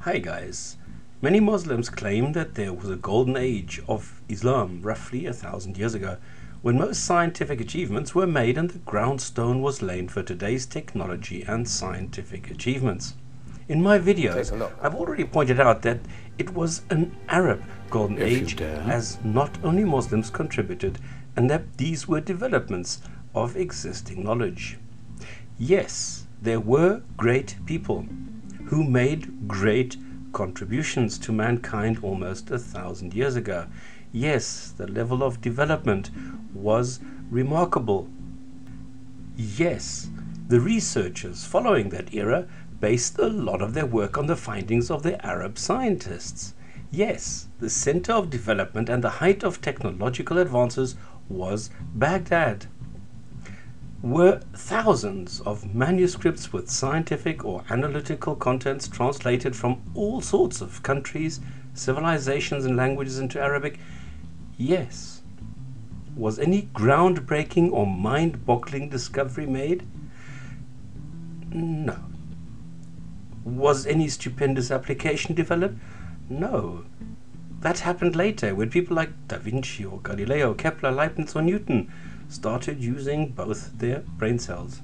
Hi guys. Many Muslims claim that there was a golden age of Islam roughly a thousand years ago when most scientific achievements were made and the ground stone was laid for today's technology and scientific achievements. In my videos, I've already pointed out that it was an Arab golden if age as not only Muslims contributed and that these were developments of existing knowledge. Yes, there were great people who made great contributions to mankind almost a thousand years ago. Yes, the level of development was remarkable. Yes, the researchers following that era based a lot of their work on the findings of the Arab scientists. Yes, the center of development and the height of technological advances was Baghdad. Were thousands of manuscripts with scientific or analytical contents translated from all sorts of countries, civilizations, and languages into Arabic? Yes. Was any groundbreaking or mind boggling discovery made? No. Was any stupendous application developed? No. That happened later when people like Da Vinci or Galileo, Kepler, Leibniz, or Newton started using both their brain cells.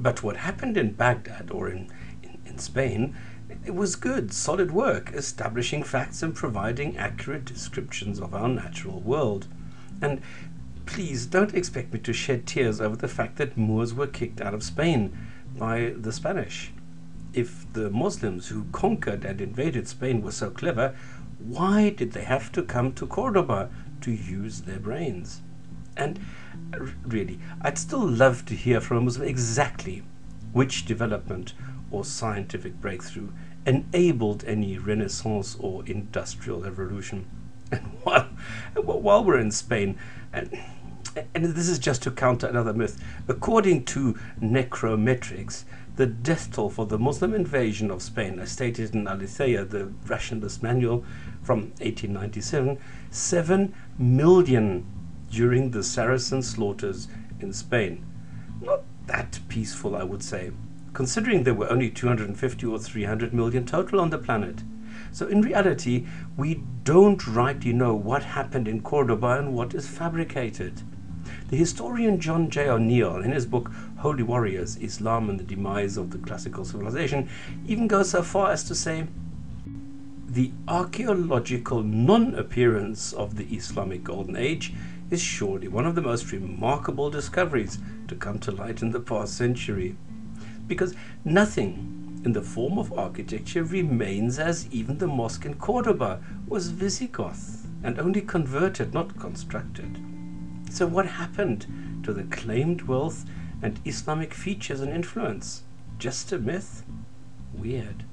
But what happened in Baghdad or in, in, in Spain, it was good, solid work, establishing facts and providing accurate descriptions of our natural world. And please don't expect me to shed tears over the fact that Moors were kicked out of Spain by the Spanish. If the Muslims who conquered and invaded Spain were so clever, why did they have to come to Cordoba to use their brains? And really, I'd still love to hear from a Muslim exactly which development or scientific breakthrough enabled any renaissance or industrial revolution. And while, while we're in Spain, and, and this is just to counter another myth, according to Necrometrics, the death toll for the Muslim invasion of Spain, as stated in Aletheia, the rationalist manual from 1897, 7 million during the Saracen slaughters in Spain. Not that peaceful, I would say, considering there were only 250 or 300 million total on the planet. So in reality, we don't rightly know what happened in Cordoba and what is fabricated. The historian John J. O'Neill, in his book Holy Warriors Islam and the Demise of the Classical Civilization, even goes so far as to say the archaeological non appearance of the Islamic Golden Age is surely one of the most remarkable discoveries to come to light in the past century. Because nothing in the form of architecture remains as even the mosque in Cordoba was Visigoth and only converted, not constructed. So, what happened to the claimed wealth and Islamic features and influence? Just a myth? Weird.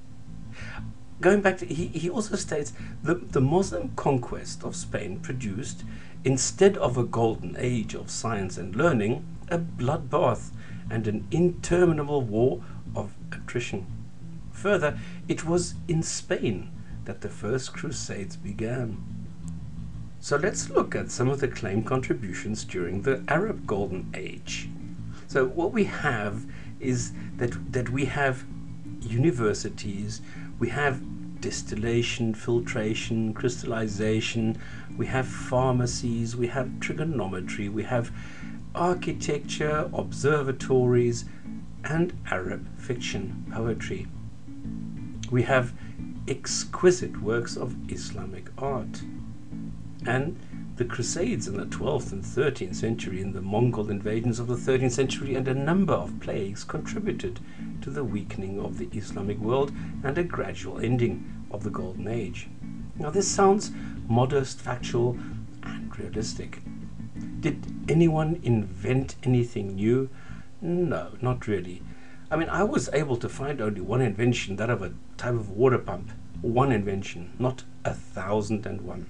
Going back to, he, he also states that the Muslim conquest of Spain produced instead of a golden age of science and learning, a bloodbath and an interminable war of attrition. Further, it was in Spain that the first crusades began. So let's look at some of the claimed contributions during the Arab Golden Age. So what we have is that that we have universities, we have distillation, filtration, crystallization, we have pharmacies, we have trigonometry, we have architecture, observatories, and Arab fiction, poetry. We have exquisite works of Islamic art. And the Crusades in the 12th and 13th century and the Mongol invasions of the 13th century and a number of plagues contributed to the weakening of the Islamic world and a gradual ending of the Golden Age. Now, this sounds modest, factual, and realistic. Did anyone invent anything new? No, not really. I mean, I was able to find only one invention, that of a type of water pump. One invention, not a thousand and one.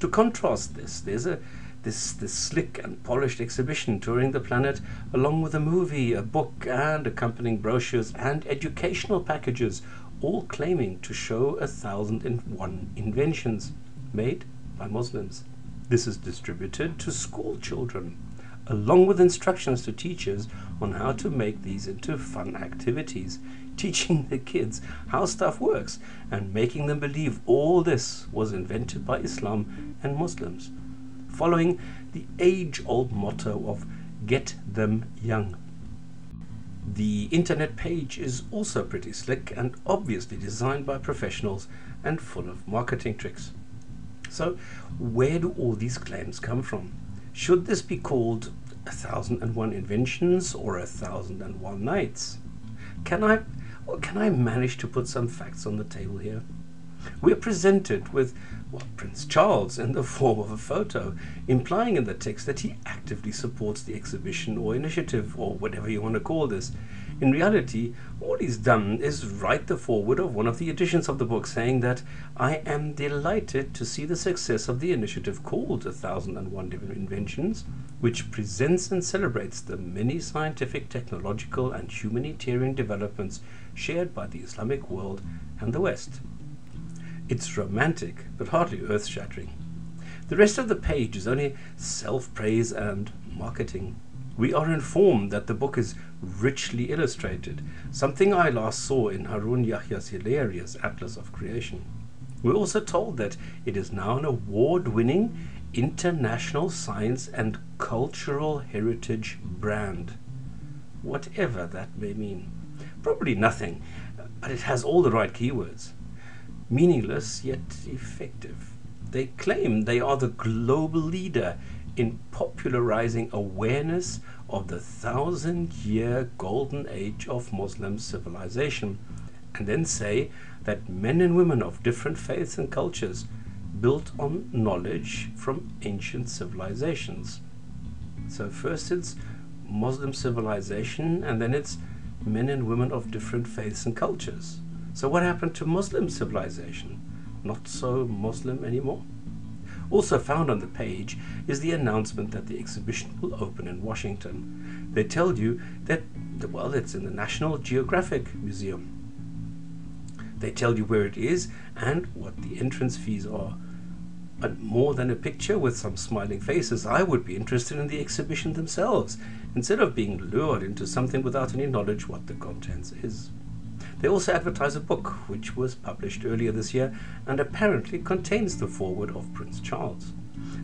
To contrast this, there's a this this slick and polished exhibition touring the planet, along with a movie, a book, and accompanying brochures and educational packages all claiming to show a thousand and one inventions made by Muslims. This is distributed to school children, along with instructions to teachers on how to make these into fun activities, teaching the kids how stuff works and making them believe all this was invented by Islam and Muslims, following the age old motto of get them young. The internet page is also pretty slick and obviously designed by professionals and full of marketing tricks. So, where do all these claims come from? Should this be called a thousand and one inventions or a thousand and one nights? Can I, can I manage to put some facts on the table here? We are presented with well, Prince Charles in the form of a photo, implying in the text that he actively supports the exhibition or initiative or whatever you want to call this. In reality, all he's done is write the foreword of one of the editions of the book saying that I am delighted to see the success of the initiative called A Thousand and One Inventions, which presents and celebrates the many scientific, technological, and humanitarian developments shared by the Islamic world and the West. It's romantic, but hardly earth shattering. The rest of the page is only self praise and marketing. We are informed that the book is richly illustrated, something I last saw in Harun Yahya's hilarious Atlas of Creation. We're also told that it is now an award winning international science and cultural heritage brand. Whatever that may mean. Probably nothing, but it has all the right keywords meaningless yet effective. They claim they are the global leader in popularizing awareness of the thousand year golden age of Muslim civilization, and then say that men and women of different faiths and cultures built on knowledge from ancient civilizations. So, first it's Muslim civilization, and then it's men and women of different faiths and cultures. So, what happened to Muslim civilization? Not so Muslim anymore? Also found on the page is the announcement that the exhibition will open in Washington. They tell you that, well, it's in the National Geographic Museum. They tell you where it is and what the entrance fees are. But more than a picture with some smiling faces, I would be interested in the exhibition themselves, instead of being lured into something without any knowledge what the contents is. They also advertise a book which was published earlier this year and apparently contains the foreword of Prince Charles.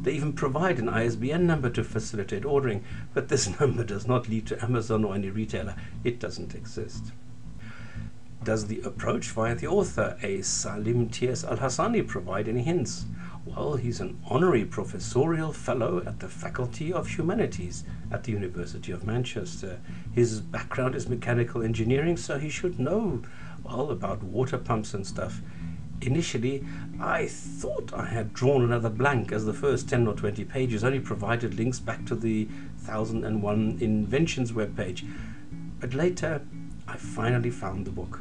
They even provide an ISBN number to facilitate ordering, but this number does not lead to Amazon or any retailer. It doesn't exist. Does the approach via the author, a Salim T.S. Al Hassani, provide any hints? Well, he's an honorary professorial fellow at the Faculty of Humanities at the University of Manchester. His background is mechanical engineering, so he should know, well, about water pumps and stuff. Initially, I thought I had drawn another blank as the first 10 or 20 pages only provided links back to the 1001 Inventions webpage. But later, I finally found the book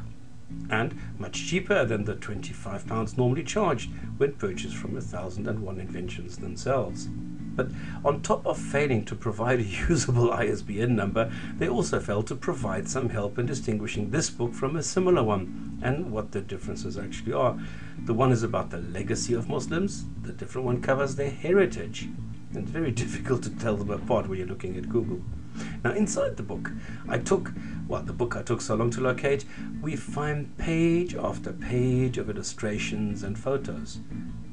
and much cheaper than the £25 normally charged when purchased from 1001 Inventions themselves. But on top of failing to provide a usable ISBN number, they also failed to provide some help in distinguishing this book from a similar one and what the differences actually are. The one is about the legacy of Muslims, the different one covers their heritage. It's very difficult to tell them apart when you're looking at Google. Now, inside the book, I took, well, the book I took so long to locate, we find page after page of illustrations and photos.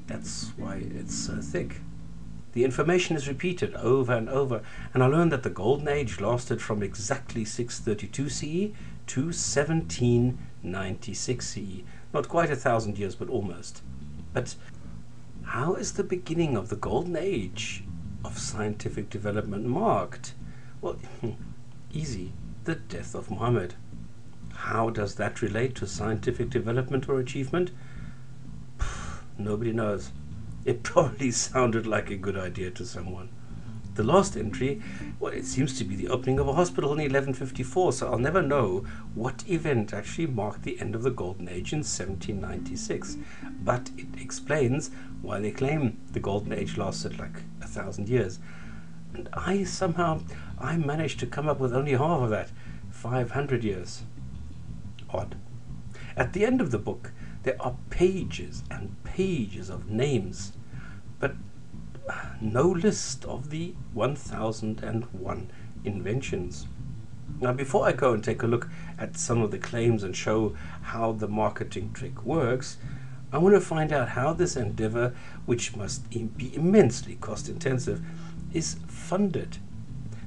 That's why it's so thick. The information is repeated over and over, and I learned that the Golden Age lasted from exactly 632 CE to 1796 CE. Not quite a thousand years, but almost. But how is the beginning of the Golden Age of scientific development marked? Well, easy. The death of Muhammad. How does that relate to scientific development or achievement? Nobody knows. It probably sounded like a good idea to someone. The last entry, well, it seems to be the opening of a hospital in 1154, so I'll never know what event actually marked the end of the Golden Age in 1796. But it explains why they claim the Golden Age lasted like a thousand years. And I somehow I managed to come up with only half of that 500 years. Odd. At the end of the book, there are pages and pages of names, but uh, no list of the 1001 inventions. Now, before I go and take a look at some of the claims and show how the marketing trick works, I want to find out how this endeavor, which must be immensely cost intensive, is funded.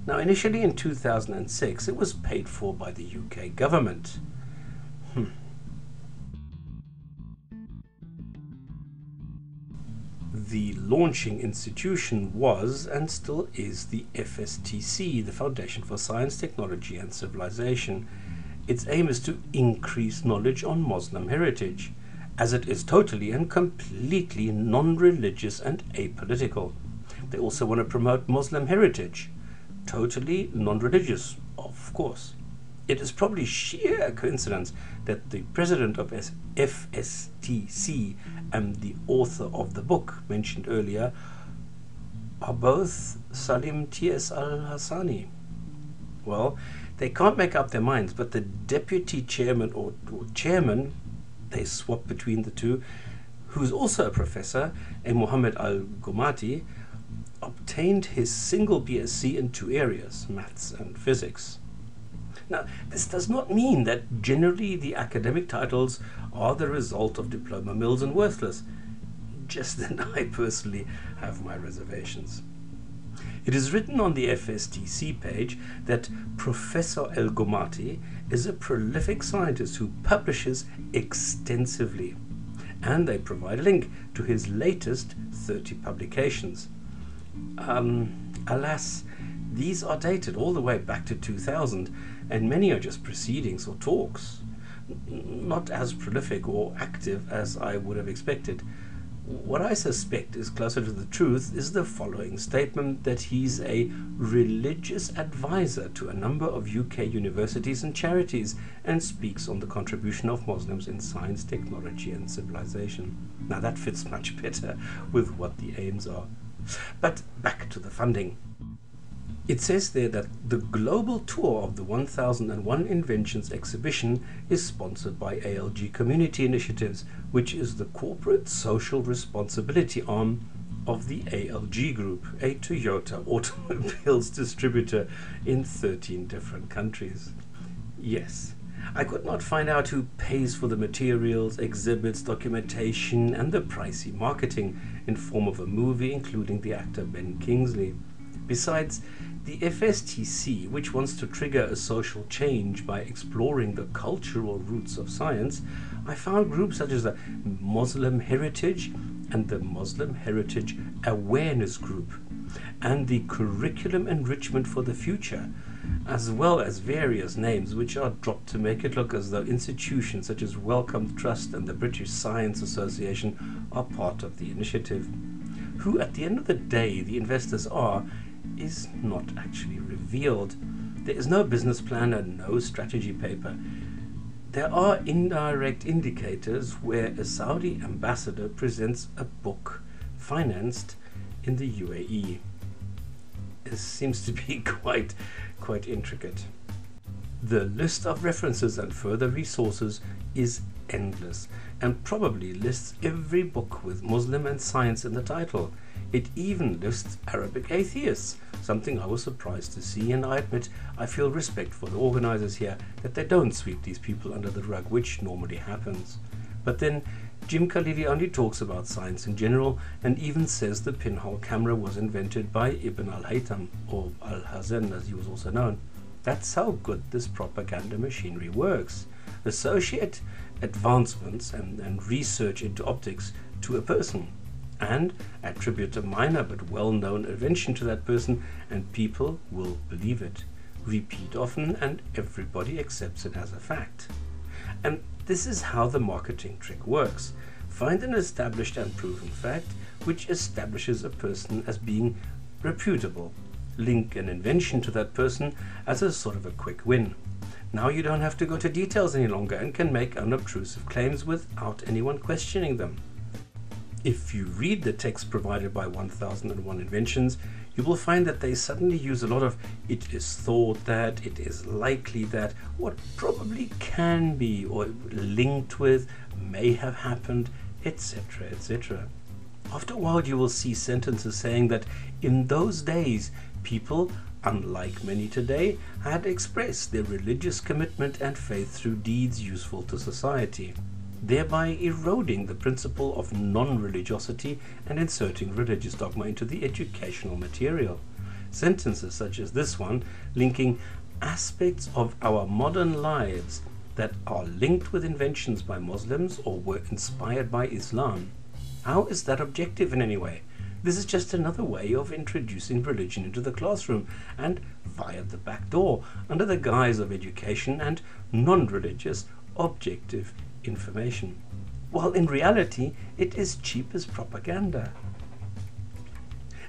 Now, initially in 2006, it was paid for by the UK government. Hmm. The launching institution was and still is the FSTC, the Foundation for Science, Technology and Civilization. Its aim is to increase knowledge on Muslim heritage, as it is totally and completely non religious and apolitical. They also want to promote Muslim heritage, totally non religious, of course. It is probably sheer coincidence that the president of FSTC and the author of the book mentioned earlier are both Salim T.S. Al Hassani. Well, they can't make up their minds, but the deputy chairman or, or chairman, they swap between the two, who's also a professor, a Muhammad Al Gomati, obtained his single BSc in two areas, maths and physics. Now, this does not mean that generally the academic titles are the result of diploma mills and worthless, just that I personally have my reservations. It is written on the FSTC page that Professor El Gomati is a prolific scientist who publishes extensively, and they provide a link to his latest 30 publications. Um, alas, these are dated all the way back to 2000, and many are just proceedings or talks, not as prolific or active as I would have expected. What I suspect is closer to the truth is the following statement that he's a religious advisor to a number of UK universities and charities and speaks on the contribution of Muslims in science, technology, and civilization. Now that fits much better with what the aims are. But back to the funding. It says there that the global tour of the 1001 Inventions exhibition is sponsored by ALG Community Initiatives, which is the corporate social responsibility arm of the ALG Group, a Toyota automobiles distributor in 13 different countries. Yes, I could not find out who pays for the materials, exhibits, documentation, and the pricey marketing in form of a movie including the actor Ben Kingsley. Besides, the FSTC, which wants to trigger a social change by exploring the cultural roots of science, I found groups such as the Muslim Heritage and the Muslim Heritage Awareness Group and the Curriculum Enrichment for the Future, as well as various names which are dropped to make it look as though institutions such as Wellcome Trust and the British Science Association are part of the initiative. Who, at the end of the day, the investors are is not actually revealed. There is no business plan and no strategy paper. There are indirect indicators where a Saudi ambassador presents a book financed in the UAE. Seems to be quite quite intricate. The list of references and further resources is endless and probably lists every book with Muslim and science in the title. It even lists Arabic atheists, something I was surprised to see, and I admit I feel respect for the organizers here that they don't sweep these people under the rug, which normally happens. But then Jim Khalili only talks about science in general and even says the pinhole camera was invented by Ibn al-Haytham, or al-Hazen as he was also known. That's how good this propaganda machinery works. Associate advancements and, and research into optics to a person and attribute a minor but well known invention to that person, and people will believe it. Repeat often, and everybody accepts it as a fact. And this is how the marketing trick works. Find an established and proven fact which establishes a person as being reputable. Link an invention to that person as a sort of a quick win. Now you don't have to go to details any longer and can make unobtrusive claims without anyone questioning them. If you read the text provided by 1001 Inventions, you will find that they suddenly use a lot of it is thought that, it is likely that, what probably can be, or linked with, may have happened, etc. etc. After a while, you will see sentences saying that in those days, people unlike many today, had expressed their religious commitment and faith through deeds useful to society, thereby eroding the principle of non religiosity and inserting religious dogma into the educational material. Sentences such as this one, linking aspects of our modern lives that are linked with inventions by Muslims or were inspired by Islam. How is that objective in any way? This is just another way of introducing religion into the classroom and via the back door under the guise of education and non religious objective information. While in reality, it is cheap as propaganda.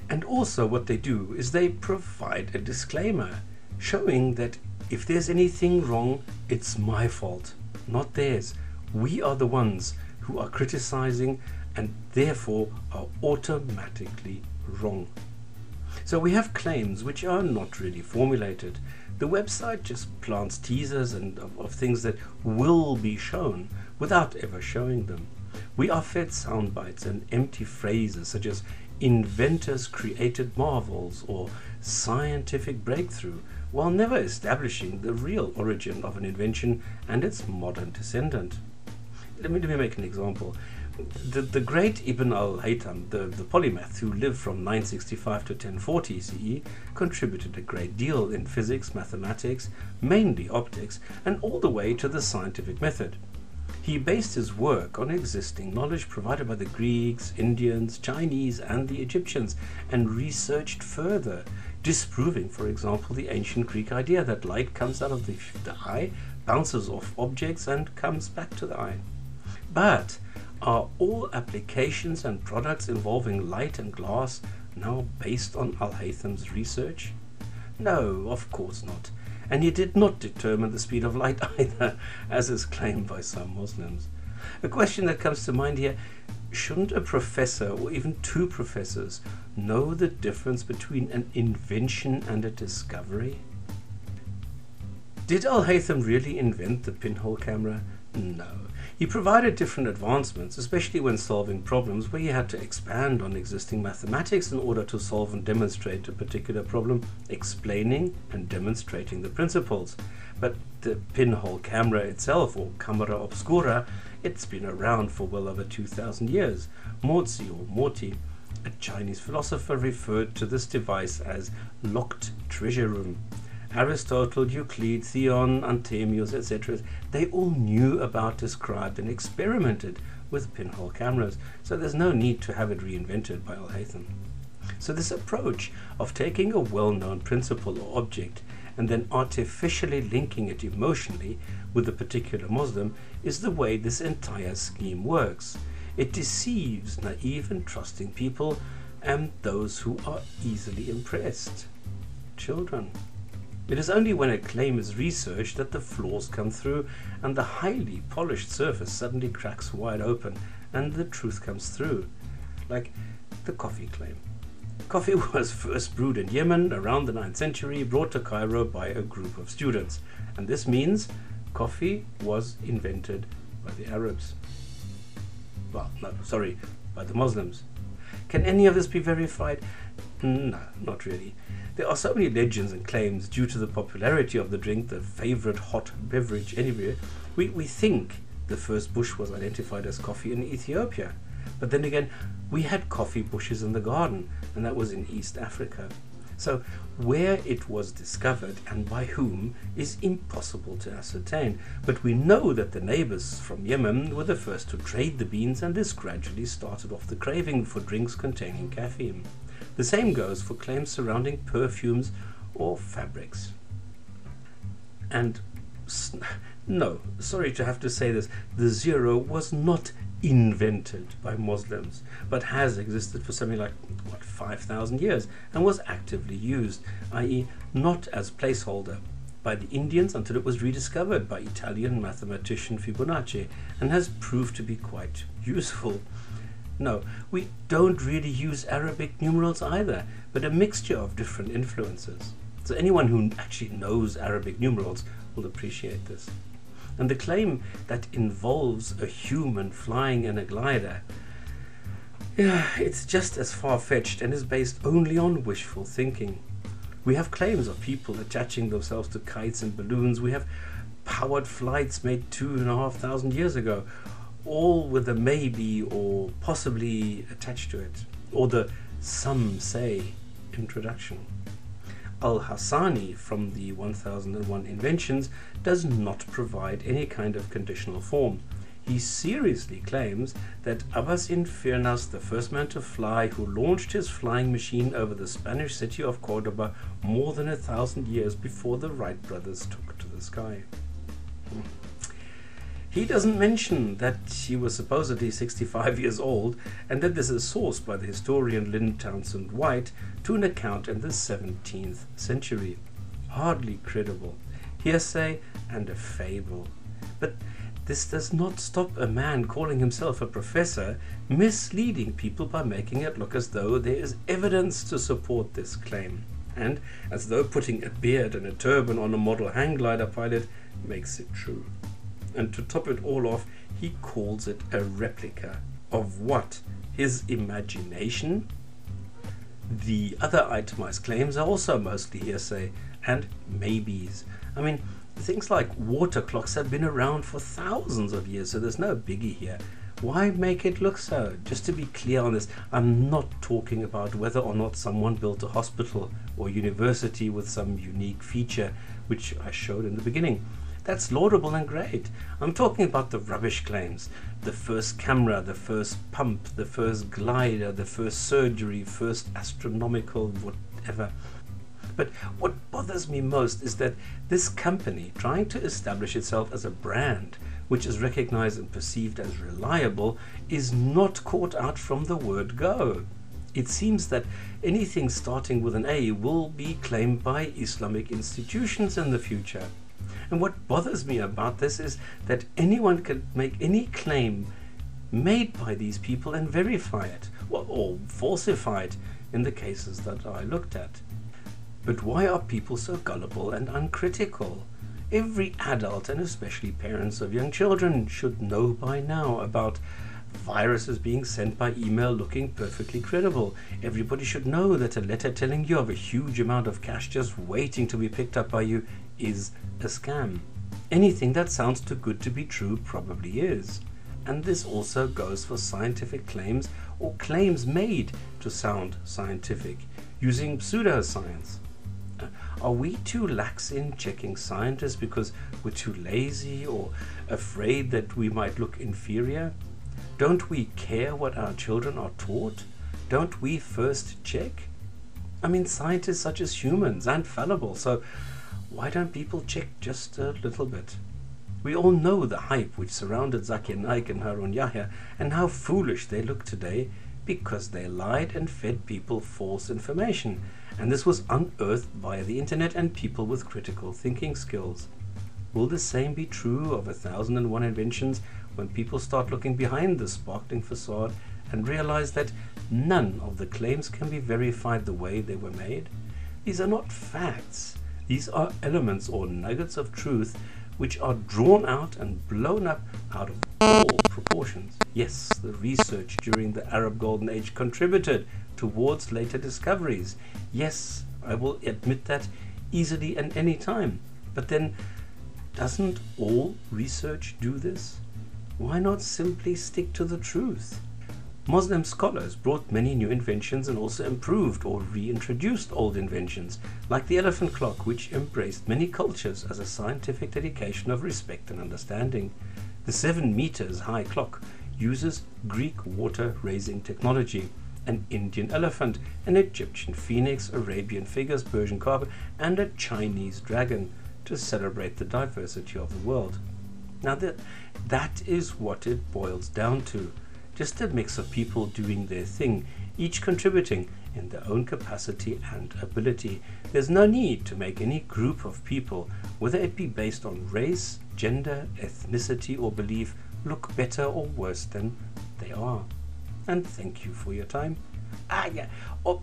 And also, what they do is they provide a disclaimer showing that if there's anything wrong, it's my fault, not theirs. We are the ones who are criticizing and therefore are automatically wrong. So we have claims which are not really formulated. The website just plants teasers and of, of things that will be shown without ever showing them. We are fed sound bites and empty phrases such as inventors created marvels or scientific breakthrough while never establishing the real origin of an invention and its modern descendant. Let me, let me make an example the, the great Ibn al-Haytham, the, the polymath who lived from 965 to 1040 CE, contributed a great deal in physics, mathematics, mainly optics, and all the way to the scientific method. He based his work on existing knowledge provided by the Greeks, Indians, Chinese, and the Egyptians, and researched further, disproving, for example, the ancient Greek idea that light comes out of the, the eye, bounces off objects, and comes back to the eye. But are all applications and products involving light and glass now based on Al Haytham's research? No, of course not. And he did not determine the speed of light either, as is claimed by some Muslims. A question that comes to mind here shouldn't a professor or even two professors know the difference between an invention and a discovery? Did Al Haytham really invent the pinhole camera? No. He provided different advancements, especially when solving problems where he had to expand on existing mathematics in order to solve and demonstrate a particular problem, explaining and demonstrating the principles. But the pinhole camera itself, or camera obscura, it's been around for well over 2,000 years. Mozi or Morti, a Chinese philosopher, referred to this device as locked treasure room. Mm-hmm. Aristotle, Euclid, Theon, Anthemius, etc., they all knew about, described, and experimented with pinhole cameras, so there's no need to have it reinvented by Al Haytham. So, this approach of taking a well known principle or object and then artificially linking it emotionally with a particular Muslim is the way this entire scheme works. It deceives naive and trusting people and those who are easily impressed. Children. It is only when a claim is researched that the flaws come through and the highly polished surface suddenly cracks wide open and the truth comes through. Like the coffee claim. Coffee was first brewed in Yemen around the 9th century, brought to Cairo by a group of students. And this means coffee was invented by the Arabs. Well, no, sorry, by the Muslims. Can any of this be verified? No, not really. There are so many legends and claims due to the popularity of the drink, the favorite hot beverage anywhere. We, we think the first bush was identified as coffee in Ethiopia. But then again, we had coffee bushes in the garden, and that was in East Africa. So, where it was discovered and by whom is impossible to ascertain. But we know that the neighbors from Yemen were the first to trade the beans, and this gradually started off the craving for drinks containing caffeine. The same goes for claims surrounding perfumes or fabrics. And no, sorry to have to say this, the zero was not invented by Muslims, but has existed for something like, what, 5,000 years and was actively used, i.e., not as placeholder, by the Indians until it was rediscovered by Italian mathematician Fibonacci and has proved to be quite useful. No, we don't really use Arabic numerals either, but a mixture of different influences. So anyone who actually knows Arabic numerals will appreciate this. And the claim that involves a human flying in a glider, yeah, it's just as far fetched and is based only on wishful thinking. We have claims of people attaching themselves to kites and balloons. We have powered flights made two and a half thousand years ago, all with a maybe or possibly attached to it, or the some say introduction. Al Hassani from the 1001 Inventions does not provide any kind of conditional form. He seriously claims that Abbas ibn Firnas, the first man to fly, who launched his flying machine over the Spanish city of Cordoba more than a thousand years before the Wright brothers took to the sky. Hmm. He doesn't mention that he was supposedly 65 years old and that this is sourced by the historian Lynn Townsend White to an account in the 17th century. Hardly credible. Hearsay and a fable. But this does not stop a man calling himself a professor misleading people by making it look as though there is evidence to support this claim, and as though putting a beard and a turban on a model hang glider pilot makes it true and to top it all off, he calls it a replica. Of what? His imagination? The other itemized claims are also mostly hearsay and maybes. I mean, things like water clocks have been around for thousands of years, so there's no biggie here. Why make it look so? Just to be clear on this, I'm not talking about whether or not someone built a hospital or university with some unique feature, which I showed in the beginning. That's laudable and great. I'm talking about the rubbish claims. The first camera, the first pump, the first glider, the first surgery, first astronomical whatever. But what bothers me most is that this company, trying to establish itself as a brand, which is recognized and perceived as reliable, is not caught out from the word go. It seems that anything starting with an A will be claimed by Islamic institutions in the future. And what bothers me about this is that anyone can make any claim made by these people and verify it, or falsify it in the cases that I looked at. But why are people so gullible and uncritical? Every adult, and especially parents of young children, should know by now about viruses being sent by email looking perfectly credible. Everybody should know that a letter telling you of a huge amount of cash just waiting to be picked up by you is a scam. Anything that sounds too good to be true probably is. And this also goes for scientific claims or claims made to sound scientific using pseudoscience. Are we too lax in checking scientists because we're too lazy or afraid that we might look inferior? Don't we care what our children are taught? Don't we first check? I mean, scientists such as humans aren't fallible, so why don't people check just a little bit? We all know the hype which surrounded Zakir Naik and Harun Yahya and how foolish they look today because they lied and fed people false information. And this was unearthed via the internet and people with critical thinking skills. Will the same be true of a thousand and one inventions when people start looking behind the sparkling facade and realize that none of the claims can be verified the way they were made? These are not facts. These are elements or nuggets of truth which are drawn out and blown up out of all proportions. Yes, the research during the Arab Golden Age contributed towards later discoveries. Yes, I will admit that easily and any time. But then, doesn't all research do this? Why not simply stick to the truth? Muslim scholars brought many new inventions and also improved or reintroduced old inventions, like the elephant clock, which embraced many cultures as a scientific dedication of respect and understanding. The seven meters high clock uses Greek water raising technology, an Indian elephant, an Egyptian phoenix, Arabian figures, Persian carpet, and a Chinese dragon to celebrate the diversity of the world. Now, that, that is what it boils down to just a mix of people doing their thing, each contributing in their own capacity and ability. There's no need to make any group of people, whether it be based on race, gender, ethnicity, or belief, look better or worse than they are. And thank you for your time. Ah, yeah. Oh,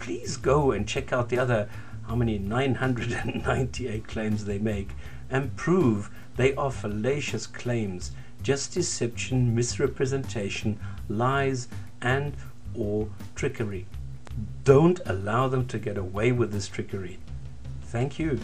please go and check out the other, how many 998 claims they make, and prove they are fallacious claims just deception, misrepresentation, lies, and or trickery. Don't allow them to get away with this trickery. Thank you.